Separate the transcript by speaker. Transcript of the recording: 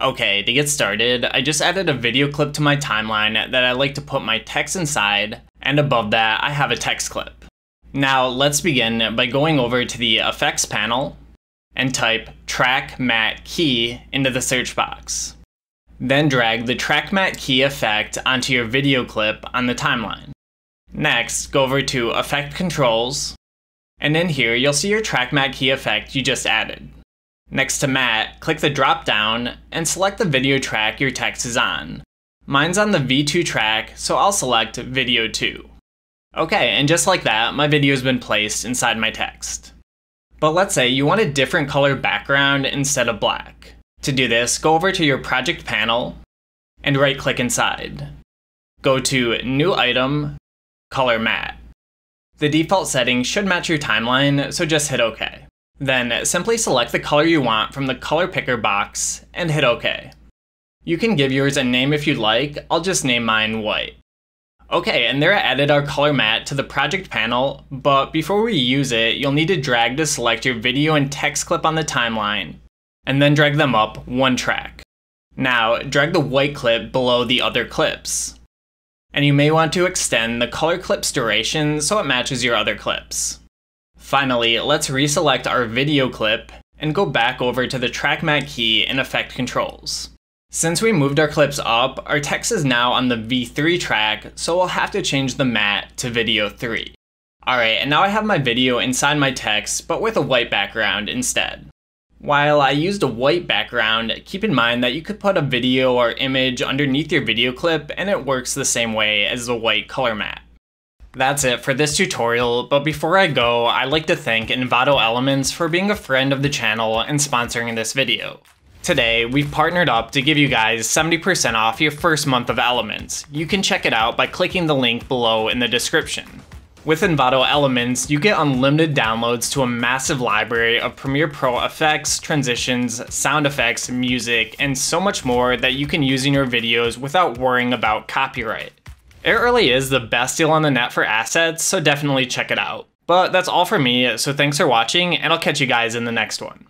Speaker 1: Okay, to get started, I just added a video clip to my timeline that I like to put my text inside, and above that, I have a text clip. Now, let's begin by going over to the Effects panel and type Track Matte Key into the search box. Then drag the Track Matte Key effect onto your video clip on the timeline. Next, go over to Effect Controls, and in here you'll see your Track Matte Key effect you just added. Next to matte, click the drop down and select the video track your text is on. Mine's on the V2 track, so I'll select Video 2. Okay, and just like that, my video has been placed inside my text. But let's say you want a different color background instead of black. To do this, go over to your project panel and right click inside. Go to New Item, Color Matte. The default setting should match your timeline, so just hit OK. Then simply select the color you want from the color picker box and hit OK. You can give yours a name if you'd like, I'll just name mine white. Okay, and there I added our color matte to the project panel, but before we use it, you'll need to drag to select your video and text clip on the timeline, and then drag them up one track. Now, drag the white clip below the other clips. And you may want to extend the color clip's duration so it matches your other clips. Finally, let's reselect our video clip and go back over to the track matte key in effect controls. Since we moved our clips up, our text is now on the V3 track, so we'll have to change the matte to video 3. Alright, and now I have my video inside my text, but with a white background instead. While I used a white background, keep in mind that you could put a video or image underneath your video clip and it works the same way as the white color matte. That's it for this tutorial, but before I go, I'd like to thank Envato Elements for being a friend of the channel and sponsoring this video. Today, we've partnered up to give you guys 70% off your first month of Elements. You can check it out by clicking the link below in the description. With Envato Elements, you get unlimited downloads to a massive library of Premiere Pro effects, transitions, sound effects, music, and so much more that you can use in your videos without worrying about copyright. It really is the best deal on the net for assets, so definitely check it out. But that's all for me, so thanks for watching, and I'll catch you guys in the next one.